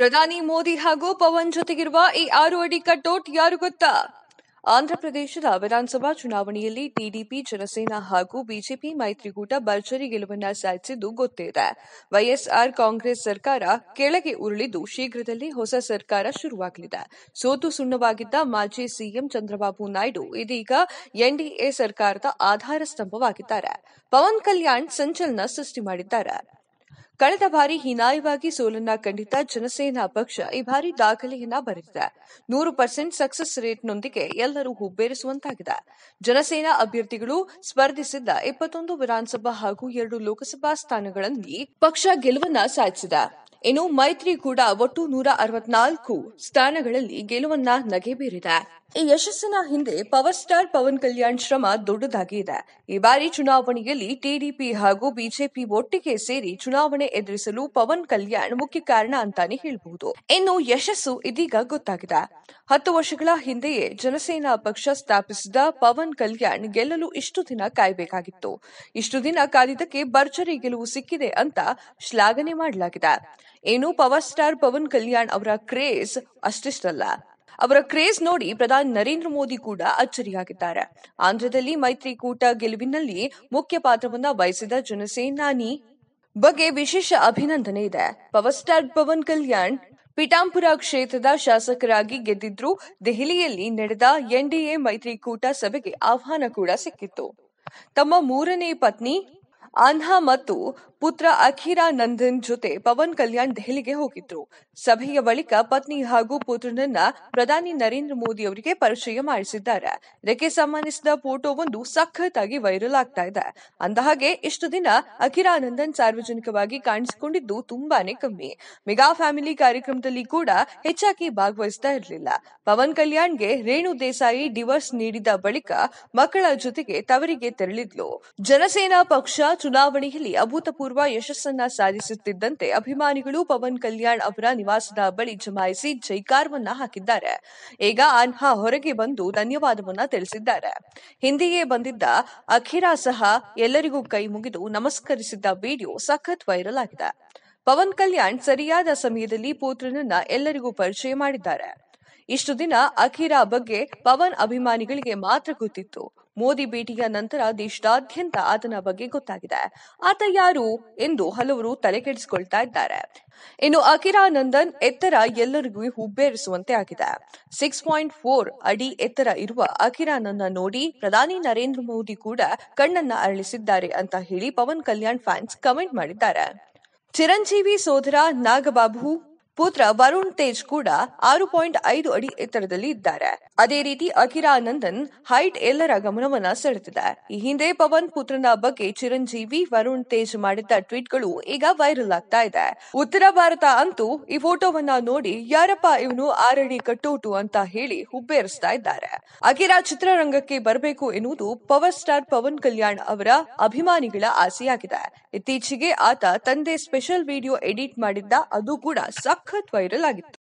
ಪ್ರಧಾನಿ ಮೋದಿ ಹಾಗೂ ಪವನ್ ಜೊತೆಗಿರುವ ಈ ಆರು ಅಡಿ ಕಟೌಟ್ ಯಾರು ಗೊತ್ತಾ? ಆಂಧ್ರಪ್ರದೇಶದ ವಿಧಾನಸಭಾ ಚುನಾವಣೆಯಲ್ಲಿ ಟಿಡಿಪಿ ಜನಸೇನಾ ಹಾಗೂ ಬಿಜೆಪಿ ಮೈತ್ರಿಕೂಟ ಭರ್ಜರಿ ಗೆಲುವನ್ನ ಸಾಧಿಸಿದ್ದು ಗೊತ್ತೇ ಇದೆ. ವೈಎಸ್ಆರ್ ಕಾಂಗ್ರೆಸ್ ಸರ್ಕಾರ ಕೆಳಗೆ ಉರುಳಿದ್ದು ಶೀಘ್ರದಲ್ಲಿ ಹೊಸ ಸರ್ಕಾರ ಶುರುವಾಗಲಿದೆ. ಸೋತು ಸುಣ್ಣವಾಗಿದ್ದ ಮಾಜಿ ಸಿಎಂ ಚಂದ್ರಬಾಬು ನಾಯ್ಡು ಇದೀಗ ಎನ್ಡಿಎ ಸರ್ಕಾರದ ಆಧಾರ ಸ್ತಂಭವಾಗಿದ್ದಾರೆ. ಪವನ್ ಕಲ್ಯಾಣ್ ಸಂಚಲನ ಸೃಷ್ಟಿ ಮಾಡಿದ್ದಾರೆ. ಕಳೆದ ಬಾರಿ ಹೀನಾಯವಾಗಿ ಸೋಲನ್ನ ಕಂಡಿದ್ದ ಜನಸೇನಾ ಪಕ್ಷ ಈ ಬಾರಿ ದಾಖಲೆಯನ್ನ ಬರೆದಿದೆ. ನೂರು ಪರ್ಸೆಂಟ್ ಸಕ್ಸಸ್ ರೇಟ್ನೊಂದಿಗೆ ಎಲ್ಲರೂ ಹುಬ್ಬೇರಿಸುವಂತಾಗಿದೆ. ಜನಸೇನಾ ಅಭ್ಯರ್ಥಿಗಳು ಸ್ಪರ್ಧಿಸಿದ್ದ ಇಪ್ಪತ್ತೊಂದು ವಿಧಾನಸಭಾ ಹಾಗೂ ಎರಡು ಲೋಕಸಭಾ ಸ್ಥಾನಗಳಲ್ಲಿ ಪಕ್ಷ ಗೆಲುವನ್ನ ಸಾಧಿಸಿದೆ. ಇನ್ನು ಮೈತ್ರಿ ಕೂಡ ಒಟ್ಟು ನೂರ ಅರವತ್ನಾಲ್ಕು ಸ್ಥಾನಗಳಲ್ಲಿ ಗೆಲುವನ್ನ ನಗೆಬೀರಿದೆ. ಈ ಯಶಸ್ಸಿನ ಹಿಂದೆ ಪವರ್ ಸ್ಟಾರ್ ಪವನ್ ಕಲ್ಯಾಣ್ ಶ್ರಮ ದೊಡ್ಡದಾಗಿ ಇದೆ. ಈ ಬಾರಿ ಚುನಾವಣೆಯಲ್ಲಿ ಟಿಡಿಪಿ ಹಾಗೂ ಬಿಜೆಪಿ ಒಟ್ಟಿಗೆ ಸೇರಿ ಚುನಾವಣೆ ಎದುರಿಸಲು ಪವನ್ ಕಲ್ಯಾಣ್ ಮುಖ್ಯ ಕಾರಣ ಅಂತಾನೆ ಹೇಳಬಹುದು. ಇನ್ನು ಯಶಸ್ಸು ಇದೀಗ ಗೊತ್ತಾಗಿದೆ. ಹತ್ತು ವರ್ಷಗಳ ಹಿಂದೆಯೇ ಜನಸೇನಾ ಪಕ್ಷ ಸ್ಥಾಪಿಸಿದ ಪವನ್ ಕಲ್ಯಾಣ್ ಗೆಲ್ಲಲು ಇಷ್ಟು ದಿನ ಕಾಯಬೇಕಾಗಿತ್ತು. ಇಷ್ಟು ದಿನ ಕಾದಿದ್ದಕ್ಕೆ ಭರ್ಜರಿ ಗೆಲುವು ಸಿಕ್ಕಿದೆ ಅಂತ ಶ್ಲಾಘನೆ ಮಾಡಲಾಗಿದೆ. ಏನು ಪವರ್ ಸ್ಟಾರ್ ಪವನ್ ಕಲ್ಯಾಣ್ ಅವರ ಕ್ರೇಜ್ ಅಷ್ಟಿಷ್ಟಲ್ಲ. ಅವರ ಕ್ರೇಜ್ ನೋಡಿ ಪ್ರಧಾನಿ ನರೇಂದ್ರ ಮೋದಿ ಕೂಡ ಅಚ್ಚರಿಯಾಗಿದ್ದಾರೆ. ಆಂಧ್ರದಲ್ಲಿ ಮೈತ್ರಿಕೂಟ ಗೆಲುವಿನಲ್ಲಿ ಮುಖ್ಯ ಪಾತ್ರವನ್ನ ವಹಿಸಿದ ಜನಸೇನಾನಿ ಬಗ್ಗೆ ವಿಶೇಷ ಅಭಿನಂದನೆ ಇದೆ. ಪವರ್ ಸ್ಟಾರ್ ಪವನ್ ಕಲ್ಯಾಣ್ ಪಿಟಾಂಪುರ ಕ್ಷೇತ್ರದ ಶಾಸಕರಾಗಿ ಗೆದ್ದಿದ್ರು ದೆಹಲಿಯಲ್ಲಿ ನಡೆದ ಎನ್ಡಿಎ ಮೈತ್ರಿಕೂಟ ಸಭೆಗೆ ಆಹ್ವಾನ ಕೂಡ ಸಿಕ್ಕಿತ್ತು. ತಮ್ಮ ಮೂರನೇ ಪತ್ನಿ ಆನ್ಹಾ ಮತ್ತು ಪುತ್ರ ಅಖೀರಾ ನಂದನ್ ಜೊತೆ ಪವನ್ ಕಲ್ಯಾಣ್ ದೆಹಲಿಗೆ ಹೋಗಿದ್ರು. ಸಭೆಯ ಬಳಿಕ ಪತ್ನಿ ಹಾಗೂ ಪುತ್ರನನ್ನ ಪ್ರಧಾನಿ ನರೇಂದ್ರ ಮೋದಿ ಅವರಿಗೆ ಪರಿಚಯ ಮಾಡಿಸಿದ್ದಾರೆ. ಇದಕ್ಕೆ ಸಂಬಂಧಿಸಿದ ಫೋಟೋವೊಂದು ಸಖತ್ತಾಗಿ ವೈರಲ್ ಆಗ್ತಾ ಇದೆ. ಅಂದಹಾಗೆ ಇಷ್ಟು ದಿನ ಅಖೀರಾ ನಂದನ್ ಸಾರ್ವಜನಿಕವಾಗಿ ಕಾಣಿಸಿಕೊಂಡಿದ್ದು ತುಂಬಾನೇ ಕಮ್ಮಿ. ಮೆಗಾ ಫ್ಯಾಮಿಲಿ ಕಾರ್ಯಕ್ರಮದಲ್ಲಿ ಕೂಡ ಹೆಚ್ಚಾಗಿ ಭಾಗವಹಿಸ್ತಾ ಇರಲಿಲ್ಲ. ಪವನ್ ಕಲ್ಯಾಣ್ಗೆ ರೇಣು ದೇಸಾಯಿ ಡಿವೋರ್ಸ್ ನೀಡಿದ ಬಳಿಕ ಮಕ್ಕಳ ಜೊತೆಗೆ ತವರಿಗೆ ತೆರಳಿದ್ಲು. ಜನಸೇನಾ ಪಕ್ಷ ಚುನಾವಣೆಯಲ್ಲಿ ಅಭೂತಪೂರ್ವ ಯಶಸ್ಸನ್ನ ಸಾಧಿಸುತ್ತಿದ್ದಂತೆ ಅಭಿಮಾನಿಗಳು ಪವನ್ ಕಲ್ಯಾಣ್ ಅವರ ನಿವಾಸದ ಬಳಿ ಜಮಾಯಿಸಿ ಜೈಕಾರವನ್ನ ಹಾಕಿದ್ದಾರೆ. ಈಗ ಅನ್ಹಾ ಹೊರಗೆ ಬಂದು ಧನ್ಯವಾದವನ್ನ ತಿಳಿಸಿದ್ದಾರೆ. ಹಿಂದೆಯೇ ಬಂದಿದ್ದ ಅಖಿರಾ ಸಹ ಎಲ್ಲರಿಗೂ ಕೈ ಮುಗಿದು ನಮಸ್ಕರಿಸಿದ್ದ ವಿಡಿಯೋ ಸಖತ್ ವೈರಲ್ ಆಗಿದೆ. ಪವನ್ ಕಲ್ಯಾಣ್ ಸರಿಯಾದ ಸಮಯದಲ್ಲಿ ಪುತ್ರನನ್ನ ಎಲ್ಲರಿಗೂ ಪರಿಚಯ ಮಾಡಿದ್ದಾರೆ. ಇಷ್ಟು ದಿನ ಅಖಿರಾ ಬಗ್ಗೆ ಪವನ್ ಅಭಿಮಾನಿಗಳಿಗೆ ಮಾತ್ರ ಗೊತ್ತಿತ್ತು. ಮೋದಿ ಭೇಟಿಯ ನಂತರ ದೇಶದಾದ್ಯಂತ ಆತನ ಬಗ್ಗೆ ಗೊತ್ತಾಗಿದೆ. ಆತ ಯಾರು ಎಂದು ಹಲವರು ತಲೆ ಕೆಡಿಸಿಕೊಳ್ತಾ ಇದ್ದಾರೆ. ಇನ್ನು ಅಕಿರಾ ನಂದನ್ ಎತ್ತರ ಎಲ್ಲರಿಗೂ ಹುಬ್ಬೇರಿಸುವಂತೆ ಆಗಿದೆ. ಸಿಕ್ಸ್ ಪಾಯಿಂಟ್ ಫೋರ್ ಅಡಿ ಎತ್ತರ ಇರುವ ಅಕಿರಾ ನಂದನ್ ನೋಡಿ ಪ್ರಧಾನಿ ನರೇಂದ್ರ ಮೋದಿ ಕೂಡ ಕಣ್ಣನ್ನ ಅರಳಿಸಿದ್ದಾರೆ ಅಂತ ಹೇಳಿ ಪವನ್ ಕಲ್ಯಾಣ್ ಫ್ಯಾನ್ಸ್ ಕಮೆಂಟ್ ಮಾಡಿದ್ದಾರೆ. ಚಿರಂಜೀವಿ ಸೋದರ ನಾಗಬಾಬು ಪುತ್ರ ವರುಣ್ ತೇಜ್ ಕೂಡ ಆರು ಪಾಯಿಂಟ್ ಐದು ಅಡಿ ಎತ್ತರದಲ್ಲಿ ಇದ್ದಾರೆ. ಅದೇ ರೀತಿ ಅಕಿರಾ ನಂದನ್ ಹೈಟ್ ಎಲ್ಲರ ಗಮನವನ್ನ ಸೆಳೆದಿದೆ. ಈ ಹಿಂದೆ ಪವನ್ ಪುತ್ರನ ಬಗ್ಗೆ ಚಿರಂಜೀವಿ, ವರುಣ್ ತೇಜ್ ಮಾಡಿದ್ದ ಟ್ವೀಟ್ಗಳು ಈಗ ವೈರಲ್ ಆಗ್ತಾ ಇದೆ. ಉತ್ತರ ಭಾರತ ಅಂತೂ ಈ ಫೋಟೋವನ್ನ ನೋಡಿ, ಯಾರಪ್ಪ ಇವನು ಆರಡಿ ಕಟ್ಟೋಟು ಅಂತ ಹೇಳಿ ಹುಬ್ಬೇರಿಸ್ತಾ ಇದ್ದಾರೆ. ಅಕಿರಾ ಚಿತ್ರರಂಗಕ್ಕೆ ಬರಬೇಕು ಎನ್ನುವುದು ಪವರ್ ಸ್ಟಾರ್ ಪವನ್ ಕಲ್ಯಾಣ್ ಅವರ ಅಭಿಮಾನಿಗಳ ಆಸೆಯಾಗಿದೆ. ಇತ್ತೀಚೆಗೆ ಆತ ತಂದೆ ಸ್ಪೆಷಲ್ ವಿಡಿಯೋ ಎಡಿಟ್ ಮಾಡಿದ್ದ, ಅದು ಕೂಡ ಸಖತ್ ವೈರಲ್ ಆಗಿತ್ತು.